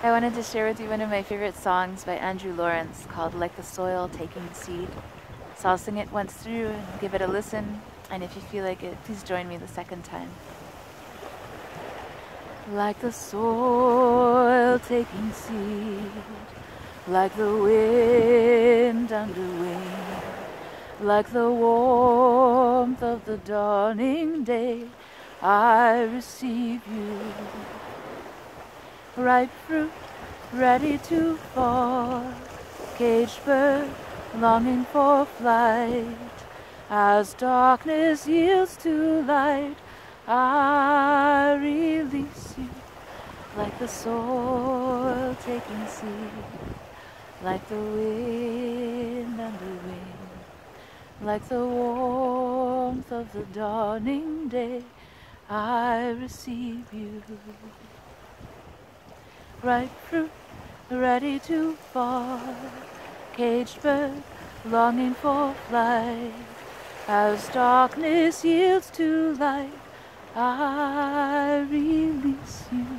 I wanted to share with you one of my favorite songs by Andrew Lawrence called Like the Soil Taking Seed. So I'll sing it once through and give it a listen. And if you feel like it, please join me the second time. Like the soil taking seed, like the wind under wing, like the warmth of the dawning day, I receive you ripe fruit ready to fall, caged bird longing for flight. As darkness yields to light, I release you like the soil taking seed, like the wind under wing, like the warmth of the dawning day. I receive you ripe fruit ready to fall, caged bird longing for flight. As darkness yields to light, I read.